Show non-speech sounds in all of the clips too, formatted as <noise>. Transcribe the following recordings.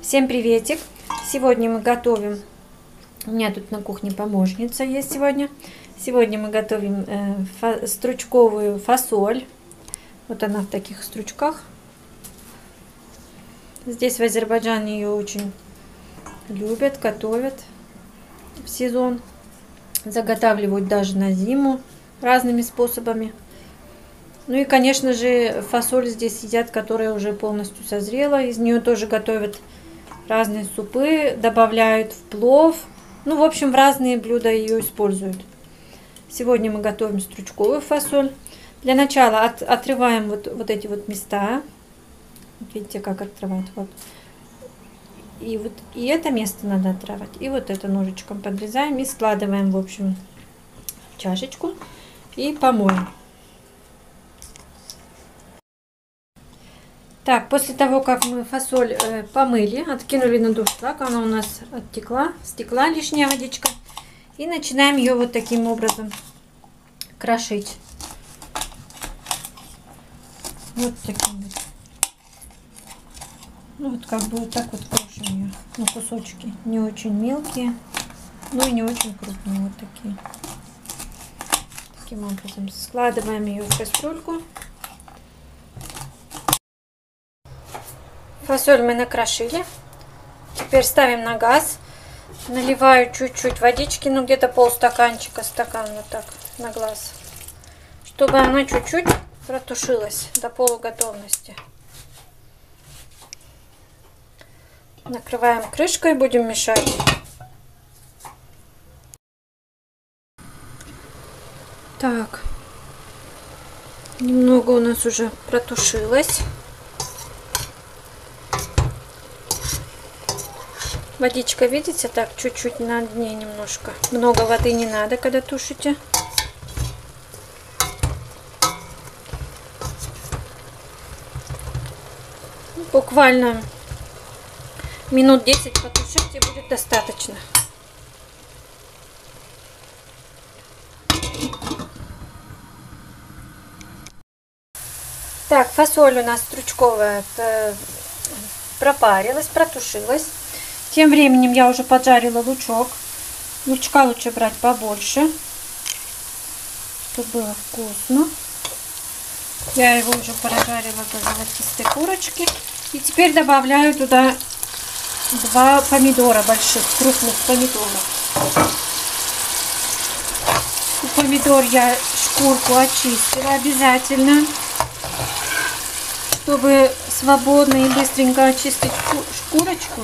Всем приветик! Сегодня мы готовим, у меня тут на кухне помощница есть сегодня. Сегодня мы готовим э, фа стручковую фасоль. Вот она в таких стручках. Здесь в Азербайджане ее очень любят, готовят в сезон. Заготавливают даже на зиму разными способами. Ну и, конечно же, фасоль здесь едят, которая уже полностью созрела. Из нее тоже готовят разные супы, добавляют в плов. Ну, в общем, в разные блюда ее используют. Сегодня мы готовим стручковую фасоль. Для начала от, отрываем вот, вот эти вот места. Видите, как отрывать. Вот. И вот и это место надо отрывать. И вот это ножичком подрезаем и складываем, в общем, в чашечку. И помоем. Так, после того, как мы фасоль э, помыли, откинули на дуршлаг, она у нас оттекла, стекла лишняя водичка. И начинаем ее вот таким образом крошить. Вот таким вот. Ну вот как бы вот так вот крошим ее на кусочки. Не очень мелкие, но и не очень крупные. Вот такие. Таким образом складываем ее в кастрюльку. Фасоль мы накрошили. Теперь ставим на газ. Наливаю чуть-чуть водички, ну где-то полстаканчика, стакан вот так на глаз. Чтобы она чуть-чуть протушилась до полуготовности. Накрываем крышкой, будем мешать. Так, немного у нас уже протушилось. Водичка, видите, так чуть-чуть на дне немножко. Много воды не надо, когда тушите. Буквально минут 10 потушите, будет достаточно. Так, фасоль у нас стручковая э, пропарилась, протушилась. Тем временем я уже поджарила лучок. Лучка лучше брать побольше, чтобы было вкусно. Я его уже прожарила до золотистой курочки. И теперь добавляю туда два помидора больших, крупных помидоров. У помидор я шкурку очистила обязательно, чтобы свободно и быстренько очистить шкурочку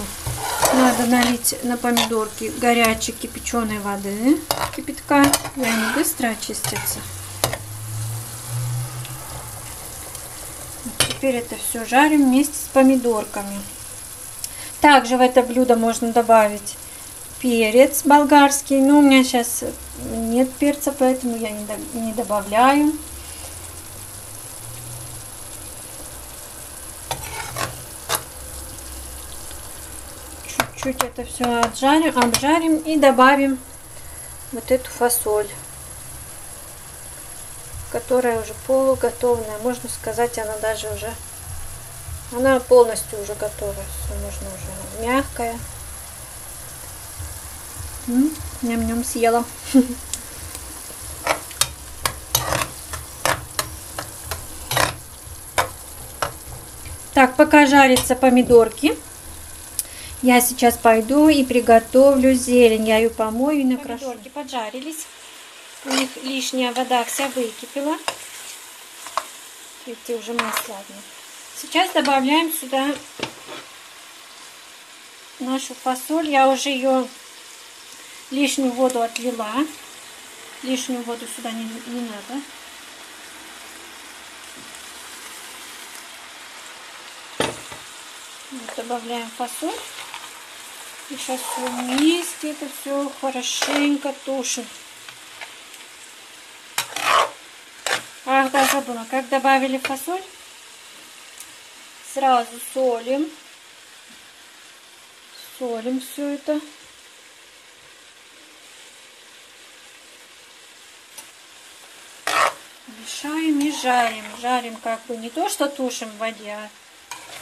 надо налить на помидорки горячей кипяченой воды, кипятка, и они быстро очистятся. Теперь это все жарим вместе с помидорками. Также в это блюдо можно добавить перец болгарский, но у меня сейчас нет перца, поэтому я не добавляю. Чуть это все отжарим, обжарим и добавим вот эту фасоль, которая уже полуготовная. Можно сказать, она даже уже, она полностью уже готова. Все, можно уже мягкая. Ням-ням съела. <laughs> Так, пока жарятся помидорки, я сейчас пойду и приготовлю зелень. Я ее помою и накрошу. Помидорки поджарились. У них лишняя вода вся выкипела. Видите, уже масло одно. Сейчас добавляем сюда нашу фасоль. Я уже ее лишнюю воду отлила. Лишнюю воду сюда не, не надо. Вот, добавляем фасоль. И сейчас все вместе это все хорошенько тушим. Ах, да, забыла. Как добавили фасоль, сразу солим. Солим все это. Мешаем и жарим. Жарим как бы не то, что тушим в воде, а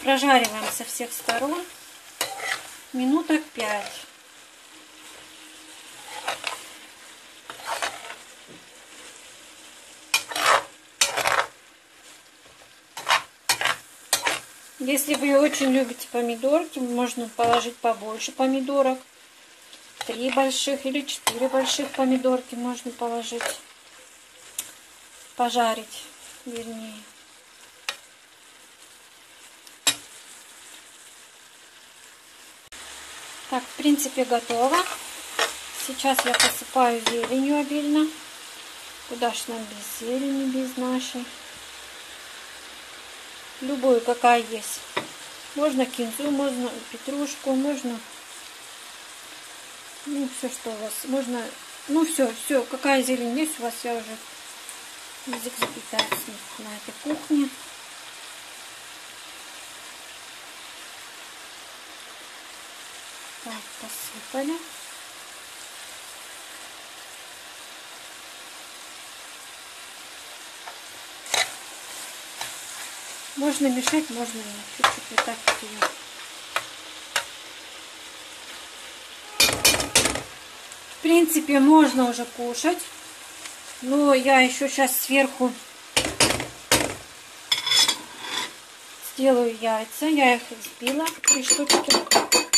прожариваем со всех сторон. Минуток 5. Если вы очень любите помидорки, можно положить побольше помидорок. Три больших или четыре больших помидорки можно положить. Пожарить, вернее. Так, в принципе, готово. Сейчас я посыпаю зеленью обильно. Куда ж нам без зелени, без нашей любую, какая есть. Можно кинзу, можно петрушку, можно, ну, все, что у вас, можно, ну, все, все, какая зелень есть у вас, я уже язык запитается на этой кухне. Посыпали. Можно мешать, можно. Чуть-чуть вот так вот ее. В принципе, можно уже кушать. Но я еще сейчас сверху сделаю яйца. Я их взбила, три штучки.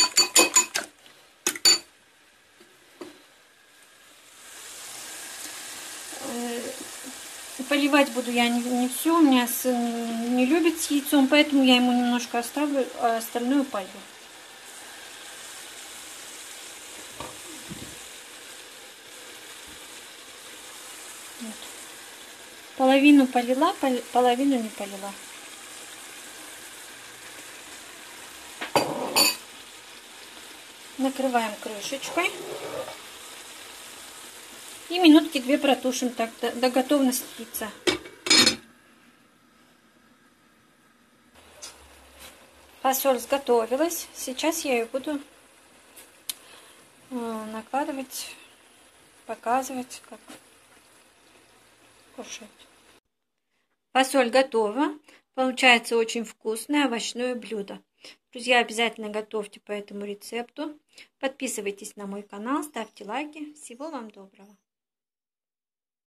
Поливать буду я не, не все, у меня сын не любит с яйцом, поэтому я ему немножко оставлю, а остальное полью. Вот. Половину полила, пол, половину не полила. Накрываем крышечкой. И минутки две протушим так до, до готовности яйца. Фасоль сготовилась. Сейчас я ее буду э, накладывать, показывать, как кушать. Фасоль готова. Получается очень вкусное овощное блюдо. Друзья, обязательно готовьте по этому рецепту. Подписывайтесь на мой канал, ставьте лайки. Всего вам доброго.